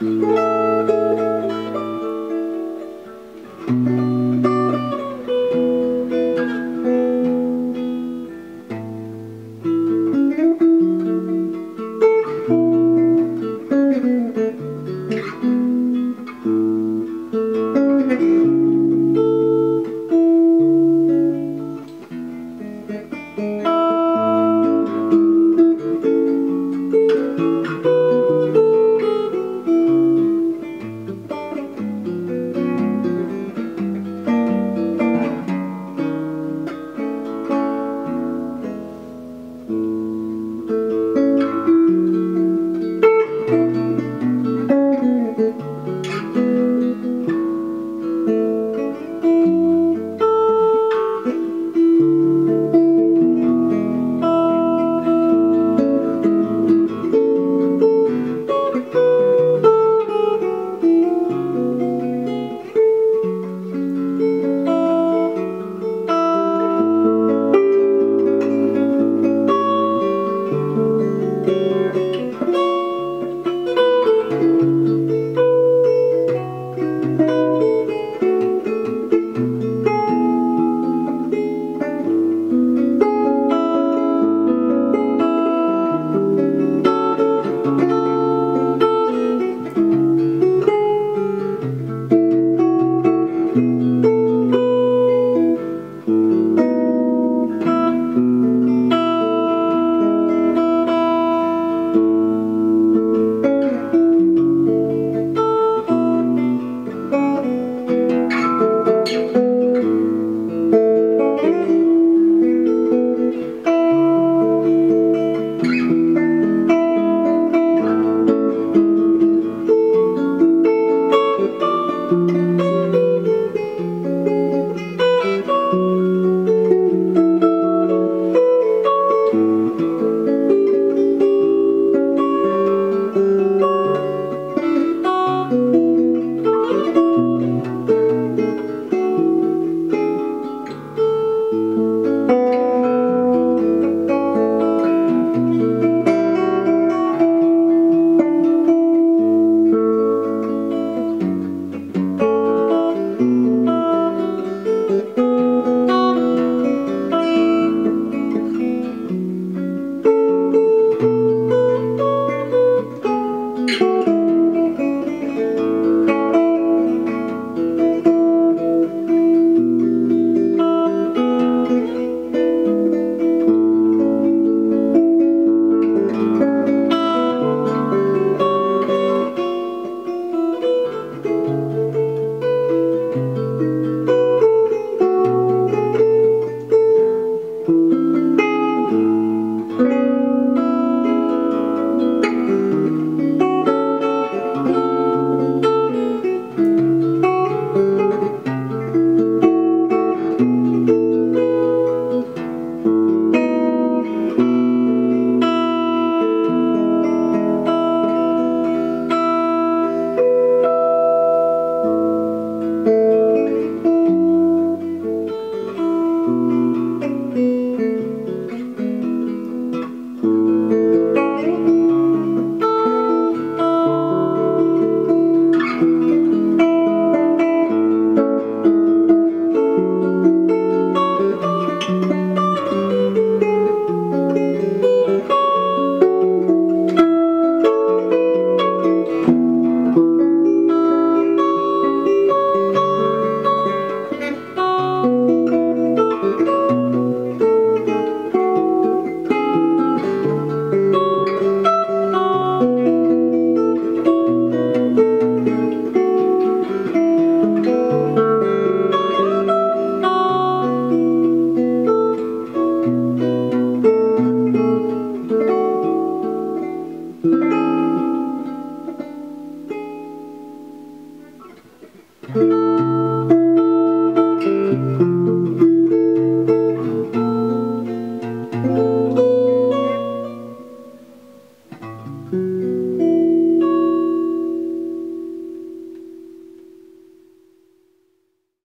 Bye. Música.